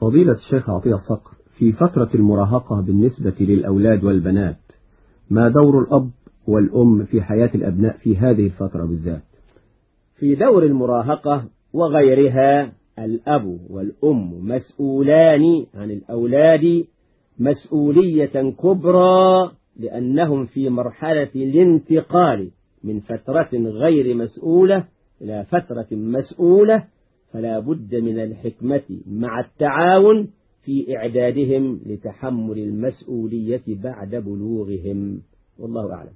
فضيلة الشيخ عطية صقر في فترة المراهقة بالنسبة للأولاد والبنات ما دور الأب والأم في حياة الأبناء في هذه الفترة بالذات؟ في دور المراهقة وغيرها الأب والأم مسؤولان عن الأولاد مسؤولية كبرى لأنهم في مرحلة الانتقال من فترة غير مسؤولة إلى فترة مسؤولة فلا بد من الحكمة مع التعاون في إعدادهم لتحمل المسؤولية بعد بلوغهم. والله أعلم.